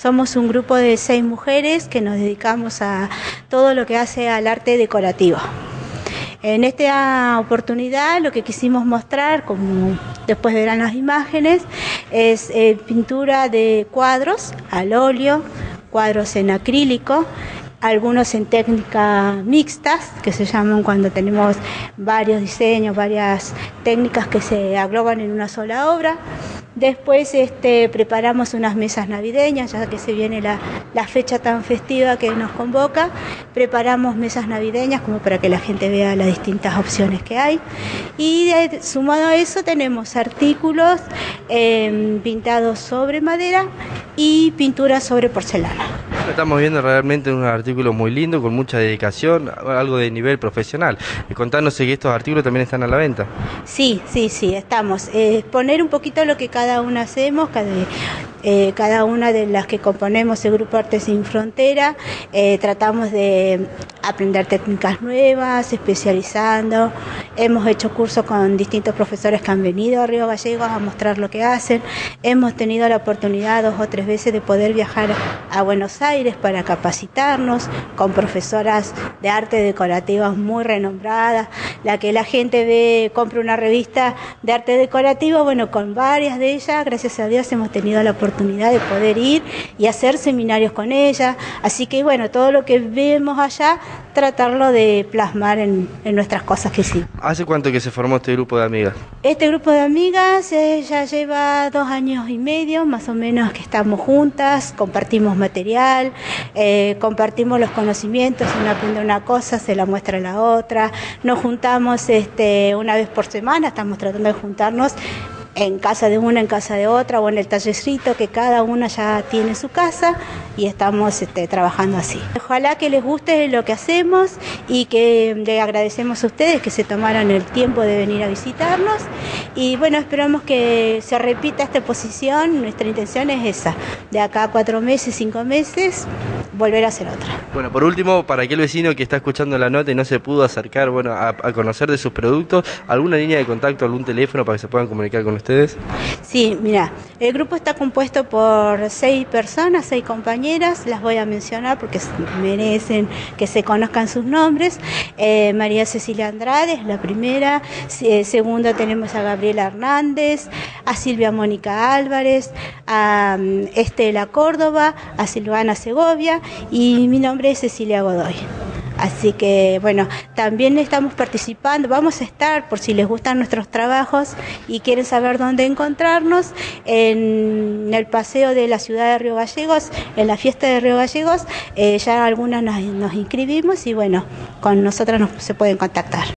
Somos un grupo de seis mujeres que nos dedicamos a todo lo que hace al arte decorativo. En esta oportunidad lo que quisimos mostrar, como después verán las imágenes, es eh, pintura de cuadros al óleo, cuadros en acrílico, algunos en técnicas mixtas, que se llaman cuando tenemos varios diseños, varias técnicas que se agloban en una sola obra. Después este, preparamos unas mesas navideñas, ya que se viene la, la, fecha tan festiva que nos convoca. Preparamos mesas navideñas como para que la gente vea las distintas opciones que hay. Y sumado a eso tenemos artículos eh, pintados sobre madera y pinturas sobre porcelana. Estamos viendo realmente un artículo muy lindo, con mucha dedicación, algo de nivel profesional. Contanos que estos artículos también están a la venta. Sí, sí, sí, estamos. Eh, exponer un poquito lo que cada una hacemos, cada, eh, cada una de las que componemos el Grupo Arte Sin Frontera, eh, tratamos de aprender técnicas nuevas, especializando. Hemos hecho cursos con distintos profesores que han venido a Río Gallegos a mostrar lo que hacen. Hemos tenido la oportunidad dos o tres veces de poder viajar a Buenos Aires para capacitarnos con profesoras de arte decorativas muy renombradas. La que la gente ve, compra una revista de arte decorativo, bueno, con varias de ellas, gracias a Dios, hemos tenido la oportunidad de poder ir y hacer seminarios con ellas. Así que, bueno, todo lo que vemos allá tratarlo de plasmar en, en, nuestras cosas que sí. ¿Hace cuánto que se formó este grupo de amigas? Este grupo de amigas eh, ya lleva dos años y medio, más o menos que estamos juntas, compartimos material, eh, compartimos los conocimientos, una aprende una cosa, se la muestra a la otra, nos juntamos este, una vez por semana, estamos tratando de juntarnos en casa de una, en casa de otra o en el tallercito que cada una ya tiene su casa y estamos este, trabajando así. Ojalá que les guste lo que hacemos y que le agradecemos a ustedes que se tomaran el tiempo de venir a visitarnos y bueno, esperamos que se repita esta exposición, nuestra intención es esa, de acá a cuatro meses, cinco meses, volver a hacer otra. Bueno, por último, para aquel vecino que está escuchando la nota y no se pudo acercar bueno, a, a conocer de sus productos, ¿alguna línea de contacto, algún teléfono para que se puedan comunicar con ustedes? Sí, mira, el grupo está compuesto por seis personas, seis compañeras, las voy a mencionar porque merecen que se conozcan sus nombres. Eh, María Cecilia Andrade es la primera, eh, segunda tenemos a Gabriela Hernández, a Silvia Mónica Álvarez, a um, Estela Córdoba, a Silvana Segovia y mi nombre es Cecilia Godoy. Así que bueno, también estamos participando, vamos a estar por si les gustan nuestros trabajos y quieren saber dónde encontrarnos, en el paseo de la ciudad de Río Gallegos, en la fiesta de Río Gallegos, eh, ya algunas nos, nos inscribimos y bueno, con nosotras nos, se pueden contactar.